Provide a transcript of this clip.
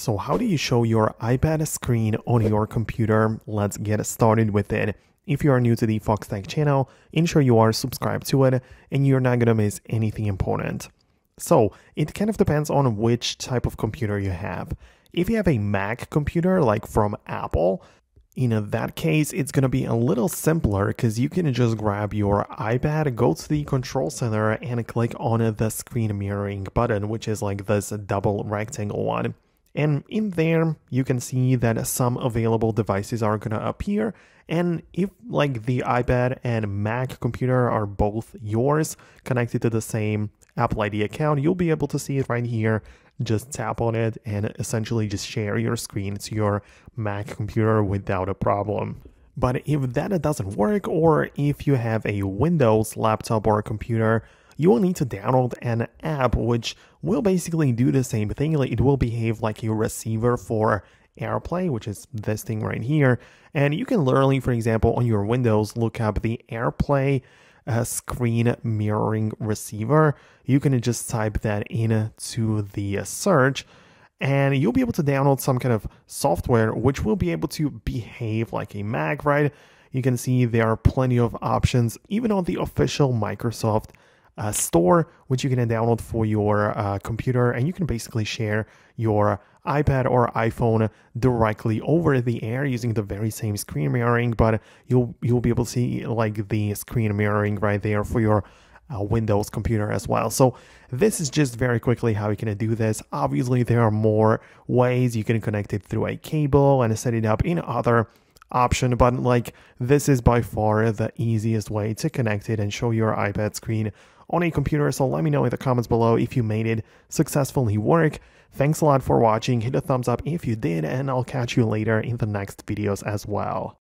So how do you show your iPad screen on your computer? Let's get started with it. If you are new to the Foxtecc channel, ensure you are subscribed to it and you're not gonna miss anything important. So it kind of depends on which type of computer you have. If you have a Mac computer like from Apple, in that case, it's going to be a little simpler because you can just grab your iPad, go to the control center and click on the screen mirroring button, which is like this double rectangle one. And in there, you can see that some available devices are going to appear. And if like the iPad and Mac computer are both yours connected to the same Apple ID account, you'll be able to see it right here. Just tap on it and essentially just share your screen to your Mac computer without a problem. But if that doesn't work, or if you have a Windows laptop or computer, you will need to download an app which will basically do the same thing. It will behave like a receiver for AirPlay, which is this thing right here. And you can literally, for example, on your Windows, look up the AirPlay uh, screen mirroring receiver. You can just type that into the search and you'll be able to download some kind of software which will be able to behave like a Mac, right? You can see there are plenty of options, even on the official Microsoft uh, store, which you can download for your uh, computer, and you can basically share your iPad or iPhone directly over the air using the very same screen mirroring. But you'll you'll be able to see like the screen mirroring right there for your uh, Windows computer as well. So this is just very quickly how you can do this. Obviously, there are more ways you can connect it through a cable and set it up in other option, but like this is by far the easiest way to connect it and show your iPad screen on a computer. So let me know in the comments below if you made it successfully work. Thanks a lot for watching. Hit a thumbs up if you did, and I'll catch you later in the next videos as well.